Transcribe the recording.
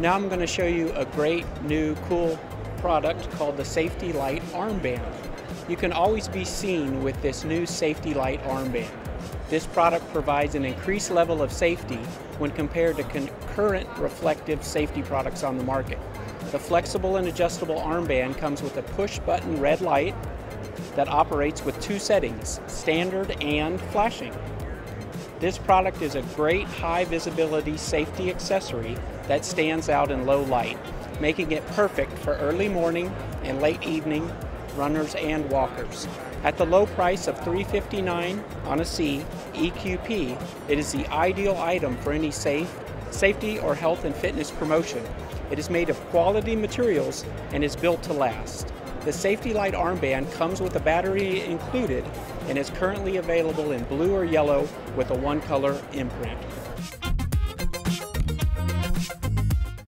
Now I'm going to show you a great new cool product called the Safety Light Armband. You can always be seen with this new Safety Light Armband. This product provides an increased level of safety when compared to current reflective safety products on the market. The flexible and adjustable armband comes with a push button red light that operates with two settings, standard and flashing. This product is a great high visibility safety accessory that stands out in low light, making it perfect for early morning and late evening runners and walkers. At the low price of 359 on a C EQP, it is the ideal item for any safe, safety or health and fitness promotion. It is made of quality materials and is built to last. The Safety Light armband comes with a battery included and is currently available in blue or yellow with a one color imprint.